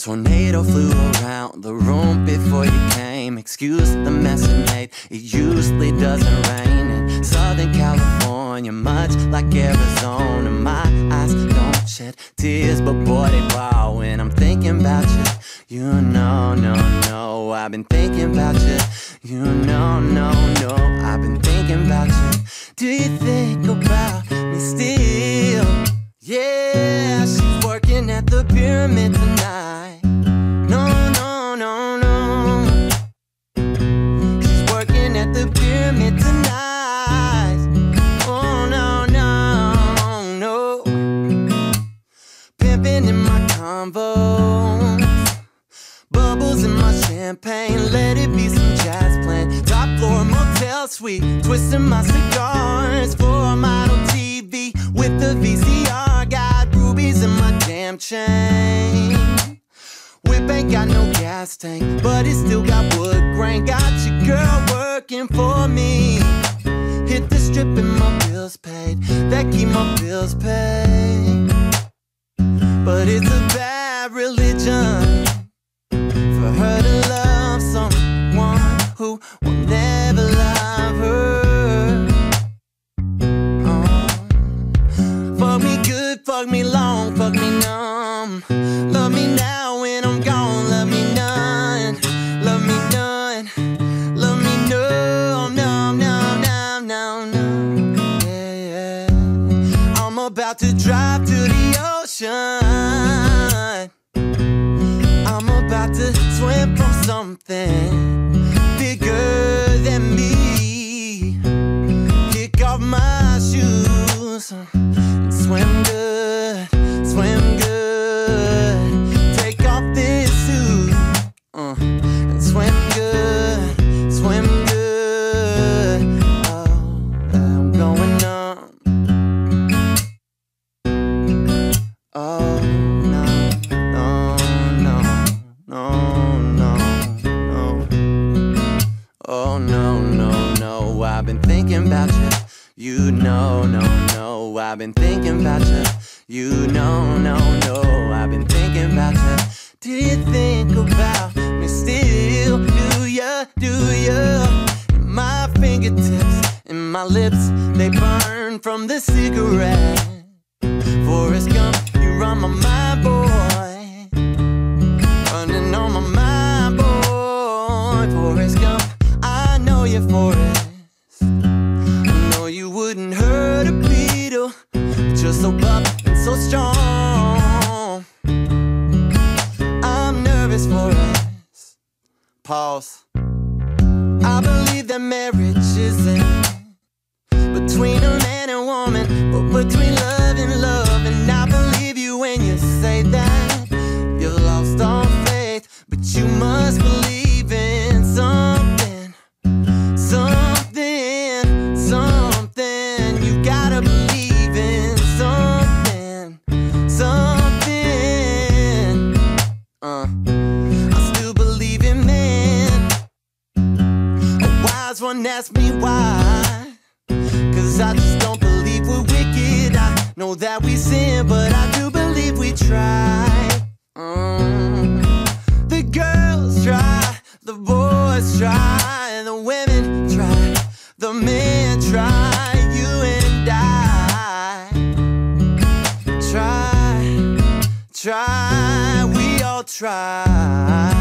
tornado flew around the room before you came. Excuse the mess it made. It usually doesn't rain in Southern California, much like Arizona. My eyes don't shed tears, but boy, they wow when I'm thinking about you. You know, no, no, I've been thinking about you. You know, no, no, I've been thinking about you. Do you Oh, no, no, no. Pimping in my. Bubbles in my champagne. Let it be some jazz playing. Top floor motel suite. Twisting my cigars for model TV with the VCR. Got rubies in my damn chain. Ain't got no gas tank, but it still got wood grain. Got your girl working for me. Hit the strip and my bills paid. That keep my bills paid. But it's a bad religion for her to love someone who will never love her. Oh. Fuck me good, fuck me long, fuck me numb. About to drive to the ocean. I'm about to swim from something bigger than me. Kick off my shoes thinking about you. You know, no, no. I've been thinking about you. You know, no, no. I've been thinking about you. Do you think about me still? Do ya? Do ya? My fingertips and my lips, they burn from the cigarette. Forrest Gump, you run my mind, boy. Running on my mind, boy. Forrest Gump, I know you're Forrest. You're so buff and so strong. I'm nervous, Forrest. Pause. I believe that marriage isn't between a man and woman, but between love and love. And I believe you when you say that you're lost on faith, but you must A wise one asked me why. Cause I just don't believe we're wicked. I know that we sin, but I do believe we try. Mm. The girls try, the boys try, and the women try, the men try, you and I. Try, try, we all try.